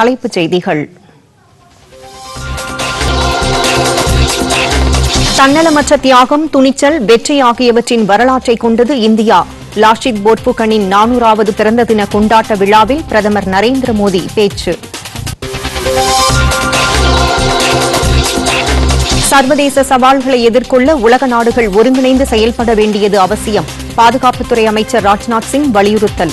தலைப்புச் செய்திகள். தன்னலமற்ற தியாகம் துணிச்சல் வெற்றி ஆகியவற்றின் வரலாற்றை கொண்டது இந்தியா. லாஷித் போர்புகனின் நானூறாவது பிறந்த தின கொண்டாட்ட விழாவில் பிரதமர் நரேந்திர மோடி பேச்சு. சர்வதேச சவால்களை எதிர்கொள்ள உலக நாடுகள் ஒருங்கிணைந்து செயல்பட வேண்டியது அவசியம். பாதுகாப்புத்துறை அமைச்சர் ராஜ்நாத் சிங் வலியுறுத்தல்.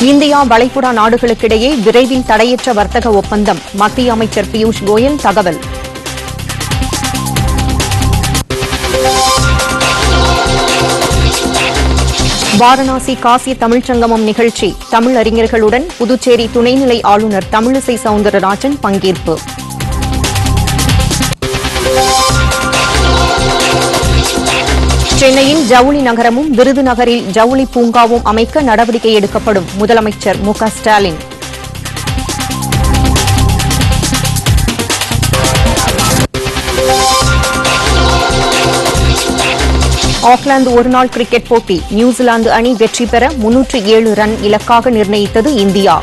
இந்தியா வளைகுடா நாடுகளுக்கிடையே விரைவில் தடையற்ற வர்த்தக ஒப்பந்தம். மத்திய அமைச்சர் பியூஷ் கோயல் தகவல். வாரணாசி காசிய தமிழ்ச்சங்கமம் நிகழ்ச்சி. தமிழ் அறிஞர்களுடன் புதுச்சேரி துணைநிலை ஆளுநர் தமிழிசை சவுந்தரராஜன் பங்கேற்பு. சென்னையில் ஜவுளி நகரமும் விருதுநகரில் ஜவுளி பூங்காவும் அமைக்க நடவடிக்கை எடுக்கப்படும். முதலமைச்சர் மு ஸ்டாலின். ஆக்லாந்து ஒருநாள் கிரிக்கெட் போட்டி நியூசிலாந்து அணி வெற்றி பெற முன்னூற்று ஏழு ரன் இலக்காக நிர்ணயித்தது இந்தியா.